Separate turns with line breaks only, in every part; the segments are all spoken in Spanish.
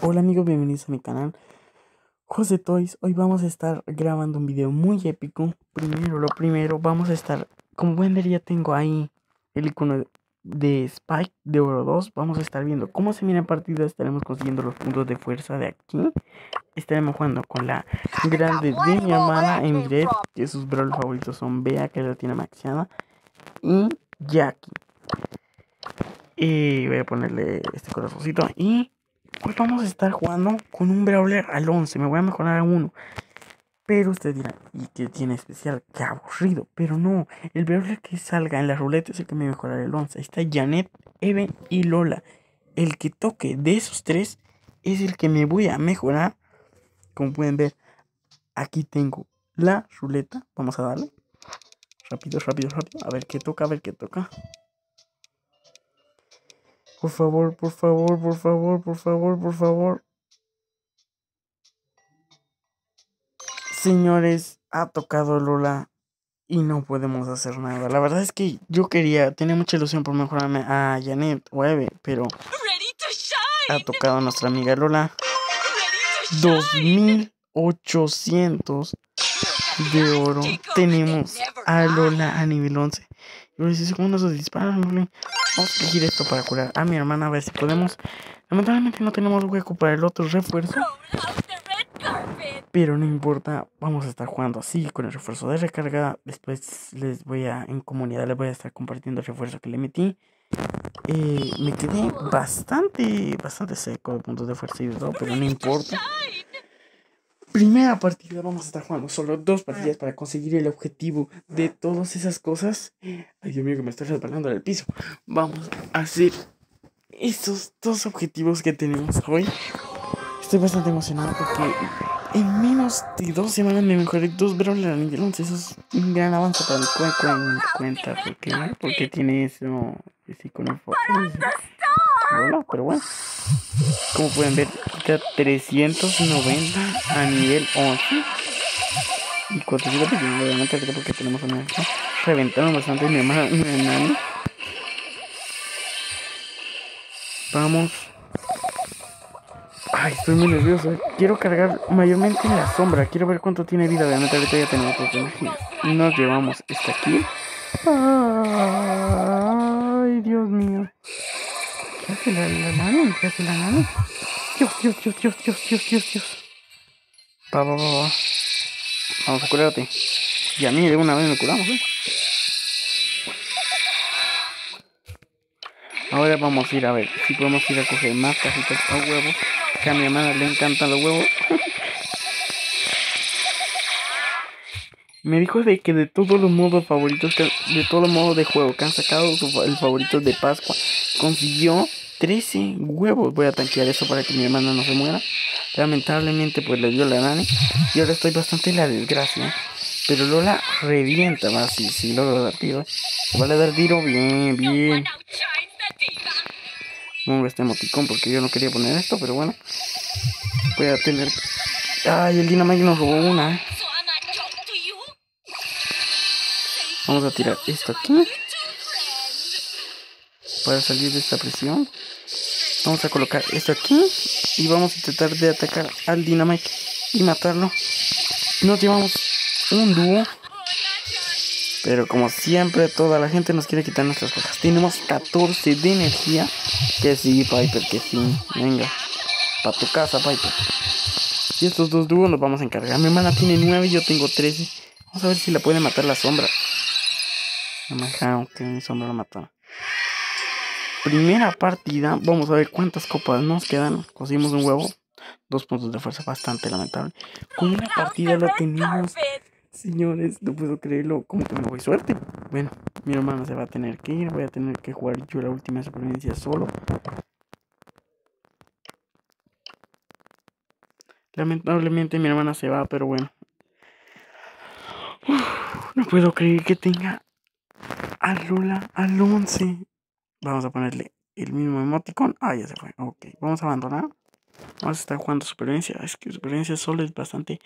Hola amigos, bienvenidos a mi canal José Toys. Hoy vamos a estar grabando un video muy épico. Primero, lo primero, vamos a estar, como pueden ver ya tengo ahí el icono de Spike de Oro 2. Vamos a estar viendo cómo se mira en partida. Estaremos consiguiendo los puntos de fuerza de aquí. Estaremos jugando con la grande de mi hermana en red, que sus brawls favoritos son Bea, que la tiene maxiada, y Jackie. Y voy a ponerle este corazoncito y Hoy vamos a estar jugando con un Brawler al 11. Me voy a mejorar a uno. Pero usted dirá, ¿y qué tiene especial? Qué aburrido. Pero no, el Brawler que salga en la ruleta es el que me mejorará el 11. Ahí está Janet, Even y Lola. El que toque de esos tres es el que me voy a mejorar. Como pueden ver, aquí tengo la ruleta. Vamos a darle. Rápido, rápido, rápido. A ver qué toca, a ver qué toca. Por favor, por favor, por favor, por favor, por favor. Señores, ha tocado Lola y no podemos hacer nada. La verdad es que yo quería, tenía mucha ilusión por mejorarme a Janet o Eve, pero ha tocado a nuestra amiga Lola. 2800 de oro. Tenemos a Lola a nivel 11. Y 16 segundos de disparos, Vamos a elegir esto para curar a mi hermana a ver si podemos. Lamentablemente no tenemos hueco para el otro refuerzo. Pero no importa, vamos a estar jugando así con el refuerzo de recarga. Después les voy a, en comunidad, les voy a estar compartiendo el refuerzo que le metí. Eh, me quedé bastante, bastante seco de puntos de fuerza y de todo, pero no importa. Primera partida, vamos a estar jugando solo dos partidas para conseguir el objetivo de todas esas cosas. Ay, Dios mío, que me estoy resbalando del piso. Vamos a hacer estos dos objetivos que tenemos hoy. Estoy bastante emocionado porque en menos de dos semanas me mejoré dos brawlers a nivel 11. Eso es un gran avance para mi cuenta. Porque, porque tiene eso. Ese icono pero bueno. Como pueden ver, quita 390 a nivel 11. Y 421, obviamente, porque tenemos una Reventaron bastante mi hermano. Vamos. Ay, estoy muy nervioso. Quiero cargar mayormente en la sombra. Quiero ver cuánto tiene vida. Obviamente, ahorita ya tenemos energía. Nos llevamos esta aquí. Ay, Dios mío. ¿Qué hace la, la nano? ¿Qué hace la nano? Dios, Dios, Dios, Dios, Dios, Dios, Dios, Dios. Va, va, va, va. Vamos a curarte. Y a mí de una vez me curamos, ¿eh? Ahora vamos a ir a ver si podemos ir a coger más casitas a huevos. Que a mi hermana le encantan los huevos. Me dijo de que de todos los modos favoritos, de todos los modos de juego que han sacado, el favorito de Pascua, consiguió 13 huevos. Voy a tanquear eso para que mi hermana no se muera. Lamentablemente pues le dio la nani. Y ahora estoy bastante en la desgracia. Pero Lola revienta más si, si logro dar tiro. Vale dar tiro bien, bien. Pongo este emoticón porque yo no quería poner esto, pero bueno. Voy a tener... Ay, el Dynamite nos robó una. ¿eh? Vamos a tirar esto aquí para salir de esta presión. Vamos a colocar esto aquí y vamos a tratar de atacar al Dynamite y matarlo. Nos llevamos un dúo. Pero como siempre, toda la gente nos quiere quitar nuestras cosas. Tenemos 14 de energía. Que sí, Piper, que sí. Venga. Para tu casa, Piper. Y estos dos dúos nos vamos a encargar. Mi hermana tiene 9 y yo tengo 13. Vamos a ver si la puede matar la sombra. Me dejaron que mi sombra la matara primera partida, vamos a ver cuántas copas nos quedan. Conseguimos un huevo, dos puntos de fuerza, bastante lamentable. Con una partida lo tenemos. Señores, no puedo creerlo, como que me voy suerte. Bueno, mi hermano se va a tener que ir, voy a tener que jugar yo la última supervivencia solo. Lamentablemente mi hermana se va, pero bueno. no puedo creer que tenga a Lola al 11. Vamos a ponerle el mismo emoticon. Ah, ya se fue. Ok, vamos a abandonar. Vamos a estar jugando supervivencia. Es que supervivencia solo es bastante.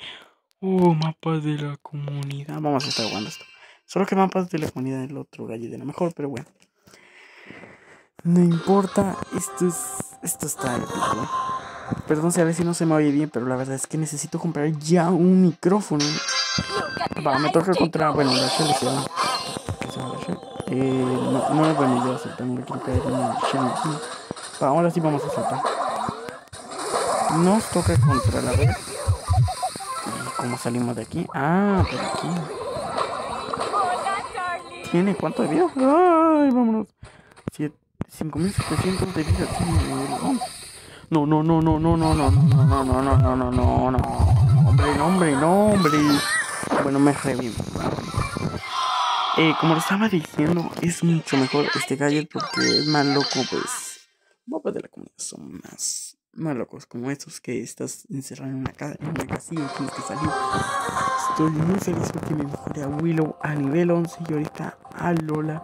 Oh, mapas de la comunidad. Vamos a estar jugando esto. Solo que mapas de la comunidad el otro gallo de la mejor, pero bueno. No importa. Esto es. Esto está épico. Perdón si a ver si no se me oye bien, pero la verdad es que necesito comprar ya un micrófono. Va, me toca contra. Bueno, la Shelly se va. Eh, no, no es buena idea saltar, no le quiero caer en el ahora sí vamos a saltar. Nos toca contra la red. ¿Y cómo salimos de aquí? Ah, por aquí. ¿Tiene cuánto de vida? ¡Ay, vámonos! 5700 de vida tiene No, no, no, no, no, no, no, no, no, no, no, no, no, no, no. Hombre, no, hombre, no, hombre. Bueno, me reviento. Eh, como lo estaba diciendo, es mucho mejor este gadget porque es más loco, pues. Boba de la comunidad son más, más locos como estos que estás encerrado en una, casa, en una casilla y tienes que salir. Estoy muy feliz porque me mejoré a Willow a nivel 11 y ahorita a Lola.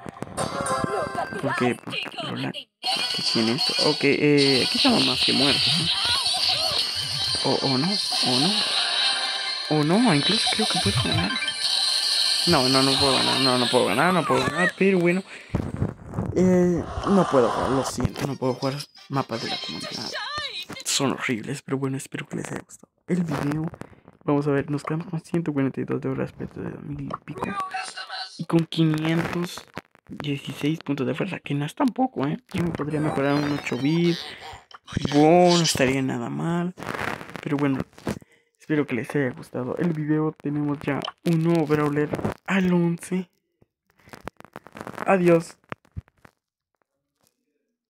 Porque, porque Lola, ¿qué tiene esto? Ok, eh, aquí estamos más que muertos. O, no, o no. O no, incluso creo que puedo ganar. No, no, no puedo ganar, no, no puedo ganar, no puedo ganar, pero bueno. Eh, no puedo jugar, lo siento, no puedo jugar mapas de la comunidad. Son horribles, pero bueno, espero que les haya gustado el video. Vamos a ver, nos quedamos con 142 de horas de mil y pico. Y con 516 puntos de fuerza, que no es tampoco, ¿eh? Yo me podría mejorar un 8 bit. Bueno, no estaría nada mal. Pero bueno, espero que les haya gustado el video. Tenemos ya un nuevo brawler al 11. Adiós.